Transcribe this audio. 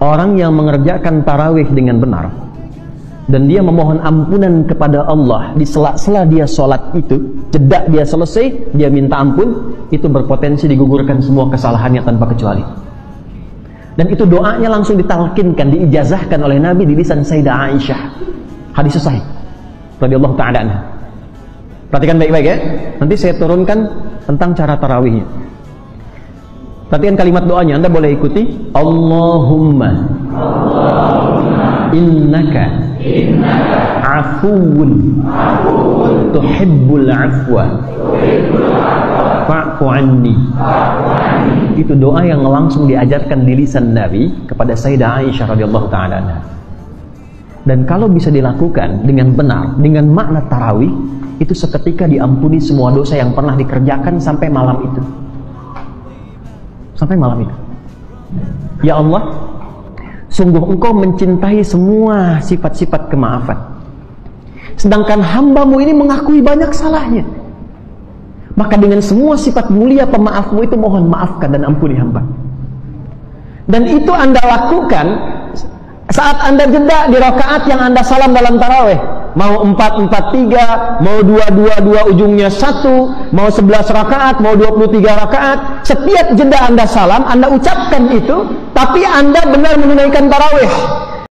orang yang mengerjakan tarawih dengan benar. Dan dia memohon ampunan kepada Allah di sela-sela dia sholat itu jeda dia selesai dia minta ampun itu berpotensi digugurkan semua kesalahannya tanpa kecuali. Dan itu doanya langsung ditalkinkan diijazahkan oleh Nabi di lisan Sayyidah Aisyah. Hadis sahih radhiyallahu taala perhatikan baik-baik ya. Nanti saya turunkan tentang cara tarawihnya perhatikan kalimat doanya Anda boleh ikuti. Allahumma, Allahumma. Innaka. Afuun tuhibbul afwa. Fa'fu anni. Itu doa yang langsung diajarkan di lisan Nabi kepada Sayyidah Aisyah radhiyallahu taala dan kalau bisa dilakukan dengan benar dengan makna tarawih itu seketika diampuni semua dosa yang pernah dikerjakan sampai malam itu sampai malam itu ya Allah Sungguh engkau mencintai semua sifat-sifat kemaafan. Sedangkan hambamu ini mengakui banyak salahnya. Maka dengan semua sifat mulia pemaafmu itu mohon maafkan dan ampuni hamba. Dan itu anda lakukan saat anda jeda di rakaat yang anda salam dalam taraweh. Mau empat empat tiga, mau dua dua dua ujungnya satu, mau sebelas rakaat, mau dua puluh tiga rakaat. Setiap jeda anda salam, anda ucapkan itu, tapi anda benar menunaikan taraweh